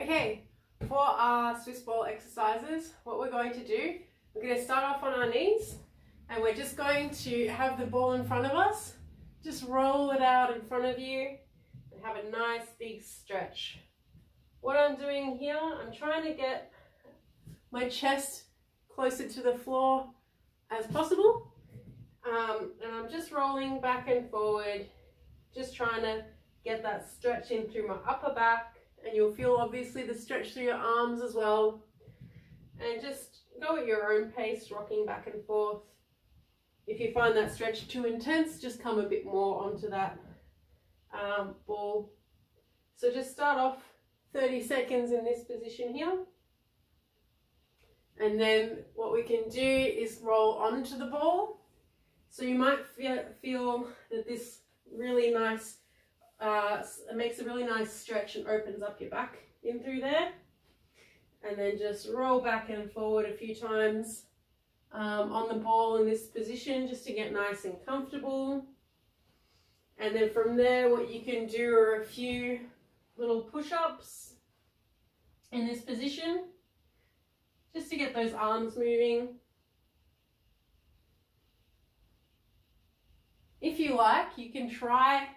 Okay, for our Swiss ball exercises, what we're going to do, we're going to start off on our knees and we're just going to have the ball in front of us. Just roll it out in front of you and have a nice big stretch. What I'm doing here, I'm trying to get my chest closer to the floor as possible. Um, and I'm just rolling back and forward, just trying to get that stretch in through my upper back and you'll feel obviously the stretch through your arms as well. And just go at your own pace, rocking back and forth. If you find that stretch too intense, just come a bit more onto that um, ball. So just start off 30 seconds in this position here. And then what we can do is roll onto the ball. So you might feel, feel that this really nice, uh, it makes a really nice stretch and opens up your back in through there. And then just roll back and forward a few times um, on the ball in this position just to get nice and comfortable. And then from there, what you can do are a few little push-ups in this position just to get those arms moving. If you like, you can try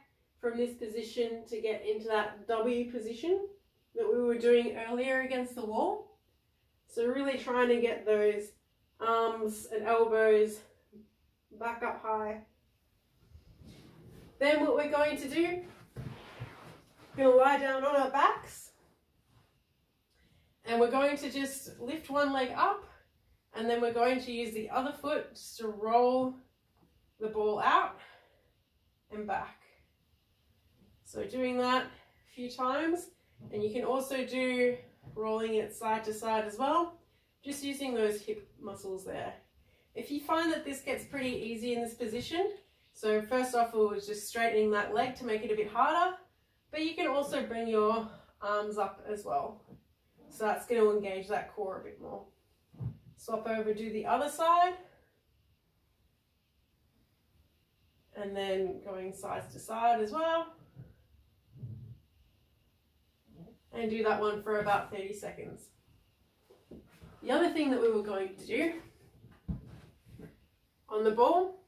from this position to get into that W position that we were doing earlier against the wall. So really trying to get those arms and elbows back up high. Then what we're going to do, we're going to lie down on our backs and we're going to just lift one leg up and then we're going to use the other foot to roll the ball out and back. So doing that a few times and you can also do rolling it side to side as well, just using those hip muscles there. If you find that this gets pretty easy in this position, so first off we was just straightening that leg to make it a bit harder, but you can also bring your arms up as well. So that's going to engage that core a bit more. Swap over, do the other side. And then going side to side as well. And do that one for about 30 seconds. The other thing that we were going to do on the ball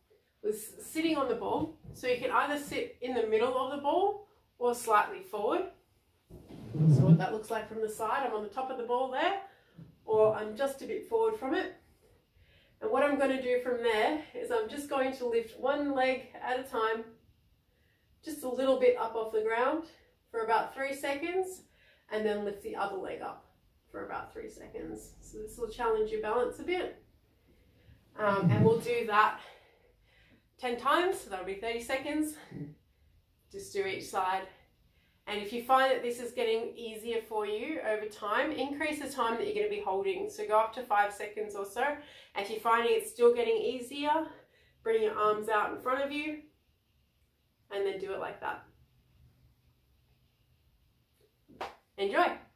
was sitting on the ball. So you can either sit in the middle of the ball or slightly forward. So what that looks like from the side, I'm on the top of the ball there, or I'm just a bit forward from it. And what I'm going to do from there is I'm just going to lift one leg at a time, just a little bit up off the ground for about three seconds, and then lift the other leg up for about three seconds. So this will challenge your balance a bit. Um, and we'll do that 10 times, so that'll be 30 seconds. Just do each side and if you find that this is getting easier for you over time, increase the time that you're going to be holding. So go up to five seconds or so. And if you're finding it's still getting easier, bring your arms out in front of you and then do it like that. Enjoy.